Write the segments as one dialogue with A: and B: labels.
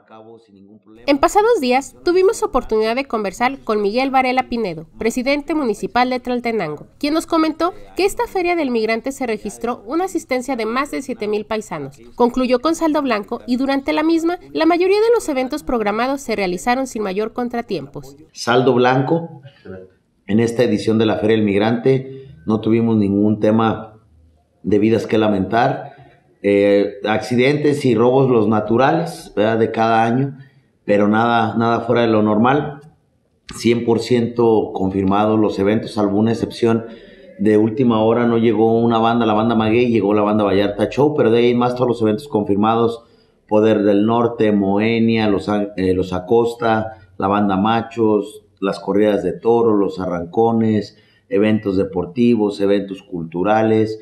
A: a cabo sin ningún problema.
B: En pasados días tuvimos oportunidad de conversar con Miguel Varela Pinedo, presidente municipal de Tlaltenango, quien nos comentó que esta feria del migrante se registró una asistencia de más de 7 mil paisanos. Concluyó con saldo blanco y durante la misma la mayoría de los eventos programados se realizaron sin mayor contratiempos.
A: Saldo blanco en esta edición de la Feria del Migrante no tuvimos ningún tema de vidas que lamentar eh, accidentes y robos los naturales de cada año, pero nada, nada fuera de lo normal. 100% confirmados los eventos, salvo una excepción. De última hora no llegó una banda, la banda Maguey, llegó la banda Vallarta Show, pero de ahí más todos los eventos confirmados. Poder del Norte, Moenia, los, eh, los Acosta, la banda Machos, las corridas de toro, los arrancones, eventos deportivos, eventos culturales,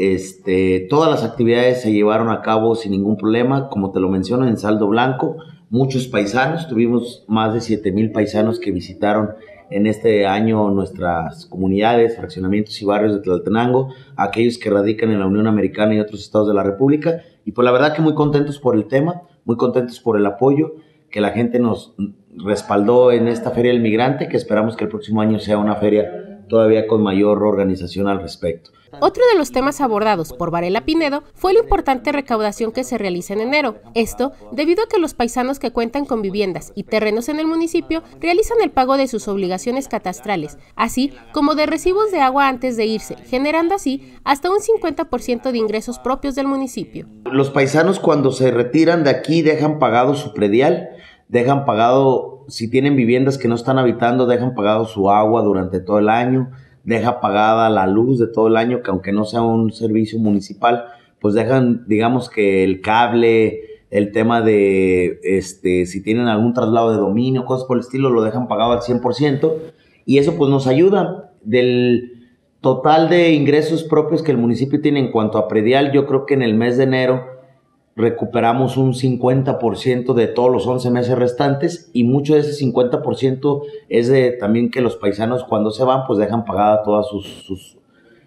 A: este, todas las actividades se llevaron a cabo sin ningún problema, como te lo menciono, en saldo blanco. Muchos paisanos, tuvimos más de 7 mil paisanos que visitaron en este año nuestras comunidades, fraccionamientos y barrios de Tlaltenango, aquellos que radican en la Unión Americana y otros estados de la República. Y pues la verdad que muy contentos por el tema, muy contentos por el apoyo que la gente nos respaldó en esta Feria del Migrante, que esperamos que el próximo año sea una feria todavía con mayor organización al respecto.
B: Otro de los temas abordados por Varela Pinedo fue la importante recaudación que se realiza en enero. Esto debido a que los paisanos que cuentan con viviendas y terrenos en el municipio realizan el pago de sus obligaciones catastrales, así como de recibos de agua antes de irse, generando así hasta un 50% de ingresos propios del municipio.
A: Los paisanos cuando se retiran de aquí dejan pagado su predial, dejan pagado, si tienen viviendas que no están habitando, dejan pagado su agua durante todo el año deja pagada la luz de todo el año, que aunque no sea un servicio municipal, pues dejan, digamos que el cable, el tema de, este, si tienen algún traslado de dominio, cosas por el estilo, lo dejan pagado al 100%, y eso pues nos ayuda. Del total de ingresos propios que el municipio tiene en cuanto a predial, yo creo que en el mes de enero recuperamos un 50% de todos los 11 meses restantes y mucho de ese 50% es de también que los paisanos cuando se van pues dejan pagada todas sus,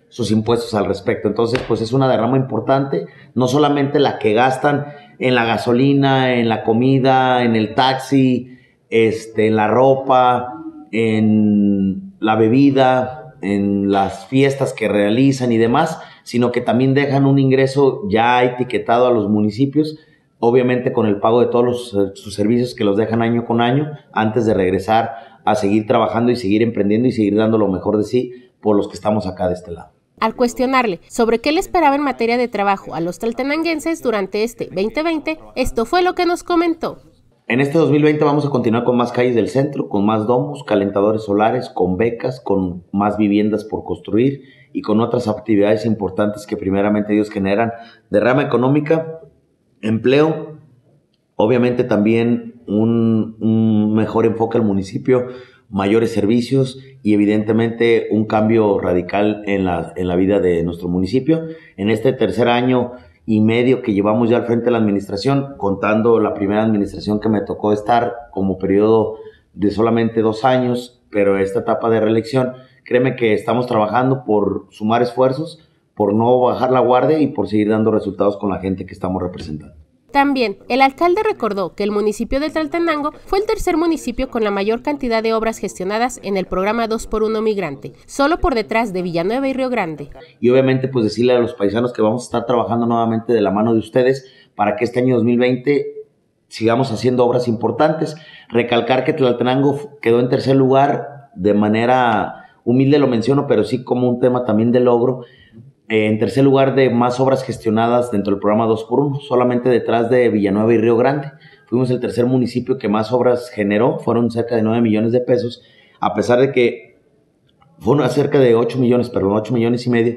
A: sus, impuestos al respecto. Entonces pues es una derrama importante, no solamente la que gastan en la gasolina, en la comida, en el taxi, este, en la ropa, en la bebida, en las fiestas que realizan y demás, sino que también dejan un ingreso ya etiquetado a los municipios, obviamente con el pago de todos los, eh, sus servicios que los dejan año con año, antes de regresar a seguir trabajando y seguir emprendiendo y seguir dando lo mejor de sí por los que estamos acá de este lado.
B: Al cuestionarle sobre qué le esperaba en materia de trabajo a los taltenanguenses durante este 2020, esto fue lo que nos comentó.
A: En este 2020 vamos a continuar con más calles del centro, con más domos, calentadores solares, con becas, con más viviendas por construir y con otras actividades importantes que primeramente ellos generan derrama económica, empleo, obviamente también un, mejor enfoque al municipio, mayores servicios y evidentemente un cambio radical en la, en la vida de nuestro municipio. En este tercer año y medio que llevamos ya al frente de la administración, contando la primera administración que me tocó estar como periodo de solamente dos años, pero esta etapa de reelección, Créeme que estamos trabajando por sumar esfuerzos, por no bajar la guardia y por seguir dando resultados con la gente que estamos representando.
B: También, el alcalde recordó que el municipio de Tlaltenango fue el tercer municipio con la mayor cantidad de obras gestionadas en el programa 2x1 Migrante, solo por detrás de Villanueva y Río Grande.
A: Y obviamente, pues decirle a los paisanos que vamos a estar trabajando nuevamente de la mano de ustedes para que este año 2020 sigamos haciendo obras importantes. Recalcar que Tlaltenango quedó en tercer lugar de manera humilde lo menciono, pero sí como un tema también de logro. Eh, en tercer lugar, de más obras gestionadas dentro del programa 2x1, solamente detrás de Villanueva y Río Grande. Fuimos el tercer municipio que más obras generó, fueron cerca de 9 millones de pesos, a pesar de que fue cerca de 8 millones, perdón, 8 millones y medio,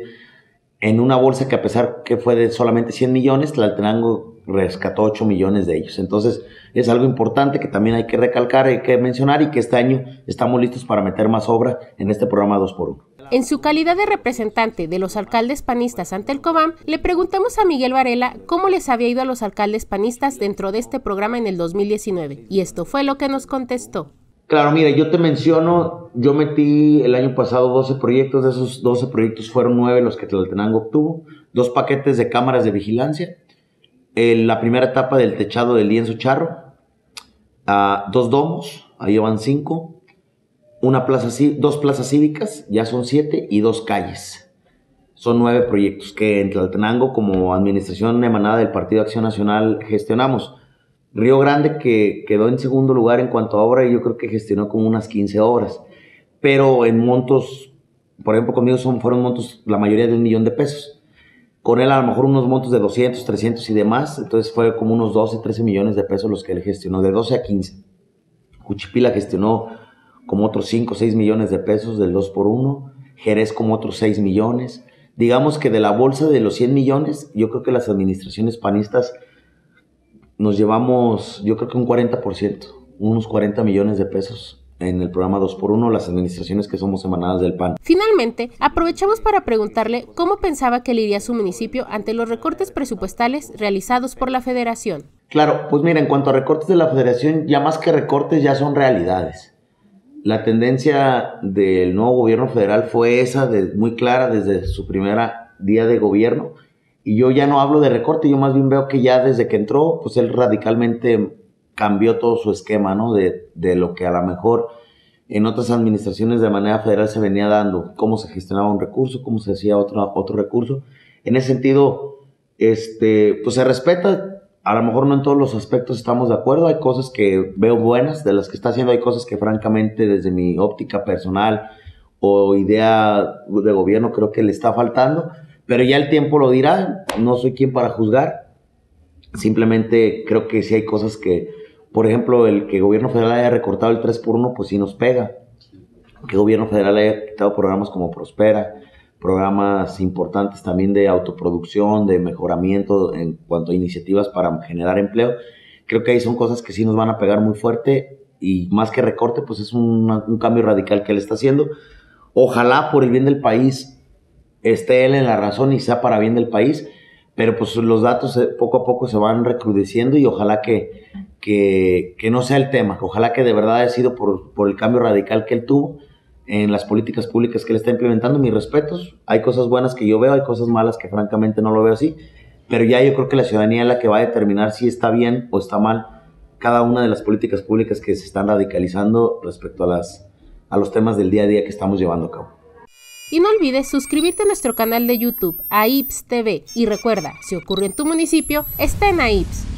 A: en una bolsa que a pesar que fue de solamente 100 millones, Tlaltenango rescató 8 millones de ellos. Entonces es algo importante que también hay que recalcar, hay que mencionar y que este año estamos listos para meter más obra en este programa 2x1.
B: En su calidad de representante de los alcaldes panistas ante el COBAM, le preguntamos a Miguel Varela cómo les había ido a los alcaldes panistas dentro de este programa en el 2019, y esto fue lo que nos contestó.
A: Claro, mira, yo te menciono, yo metí el año pasado 12 proyectos, de esos 12 proyectos fueron 9 los que Tlaltenango obtuvo, dos paquetes de cámaras de vigilancia, la primera etapa del techado del lienzo charro, a dos domos, ahí van cinco, una plaza, dos plazas cívicas, ya son siete, y dos calles. Son nueve proyectos que en Tlaltenango, como administración emanada del Partido Acción Nacional, gestionamos. Río Grande, que quedó en segundo lugar en cuanto a obra, yo creo que gestionó como unas 15 obras, pero en montos, por ejemplo, conmigo son, fueron montos, la mayoría de un millón de pesos. Con él a lo mejor unos montos de 200, 300 y demás, entonces fue como unos 12, 13 millones de pesos los que él gestionó, de 12 a 15. Cuchipila gestionó como otros 5 o 6 millones de pesos del 2 por 1, Jerez como otros 6 millones. Digamos que de la bolsa de los 100 millones, yo creo que las administraciones panistas nos llevamos, yo creo que un 40%, unos 40 millones de pesos en el programa 2x1 las administraciones que somos emanadas del PAN.
B: Finalmente, aprovechamos para preguntarle cómo pensaba que le iría su municipio ante los recortes presupuestales realizados por la federación.
A: Claro, pues mira, en cuanto a recortes de la federación, ya más que recortes ya son realidades. La tendencia del nuevo gobierno federal fue esa, de, muy clara desde su primera día de gobierno. Y yo ya no hablo de recorte, yo más bien veo que ya desde que entró, pues él radicalmente cambió todo su esquema, ¿no? De, de, lo que a lo mejor en otras administraciones de manera federal se venía dando, cómo se gestionaba un recurso, cómo se hacía otro, otro recurso. En ese sentido, este, pues se respeta, a lo mejor no en todos los aspectos estamos de acuerdo, hay cosas que veo buenas de las que está haciendo, hay cosas que francamente desde mi óptica personal o idea de gobierno creo que le está faltando, pero ya el tiempo lo dirá, no soy quien para juzgar, simplemente creo que sí hay cosas que por ejemplo, el que el gobierno federal haya recortado el 3 por 1, pues sí nos pega. Que el gobierno federal haya quitado programas como Prospera, programas importantes también de autoproducción, de mejoramiento en cuanto a iniciativas para generar empleo. Creo que ahí son cosas que sí nos van a pegar muy fuerte y más que recorte, pues es un, cambio radical que él está haciendo. Ojalá por el bien del país esté él en la razón y sea para bien del país, pero pues los datos eh, poco a poco se van recrudeciendo y ojalá que, que, no sea el tema, ojalá que de verdad haya sido por, por, el cambio radical que él tuvo en las políticas públicas que él está implementando. Mis respetos, hay cosas buenas que yo veo, hay cosas malas que francamente no lo veo así, pero ya yo creo que la ciudadanía es la que va a determinar si está bien o está mal cada una de las políticas públicas que se están radicalizando respecto a, las, a los temas del día a día que estamos llevando a cabo.
B: Y no olvides suscribirte a nuestro canal de YouTube, AIPS TV. Y recuerda, si ocurre en tu municipio, está en AIPS.